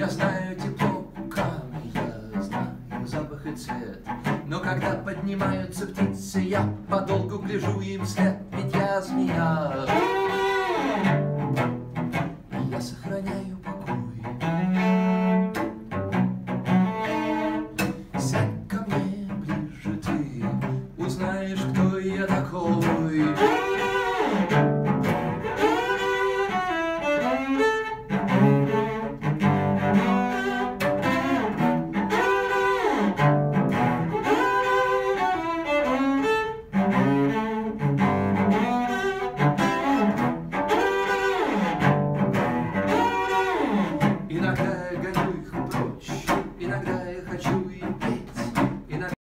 Я знаю тепло пукана, я знаю запах и цвет. Но когда поднимаются птицы, я подолгу гляжу им вслед, ведь я змея. Я сохраняю покой. Сядь ко мне ближе ты, узнаешь, кто я такой. Good.